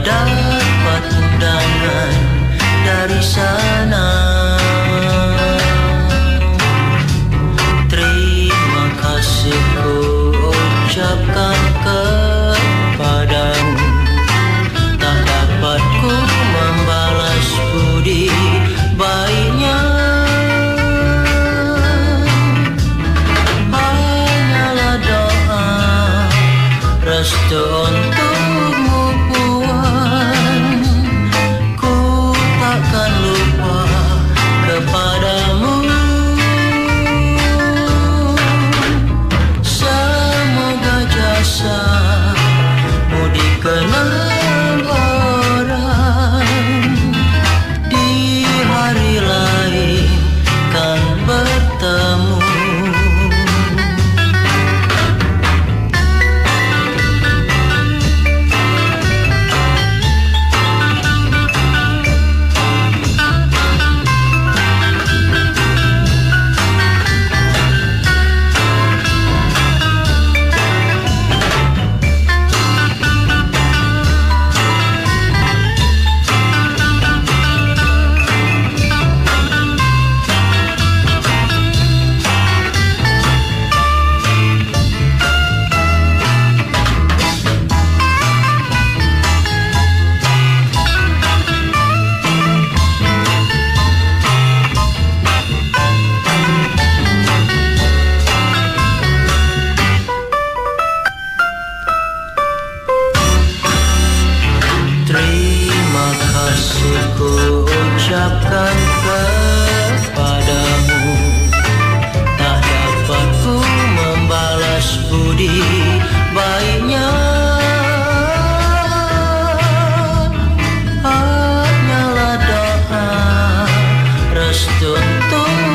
dapat undangan dari sana. Terima kasih ku ucapkan kepadamu. Tak dapat ku membalas budi baiknya. Hanyalah doa restu untukmu kasih ucapkan kepadamu. Tak dapat ku membalas budi baiknya. Hanyalah doa restu untukmu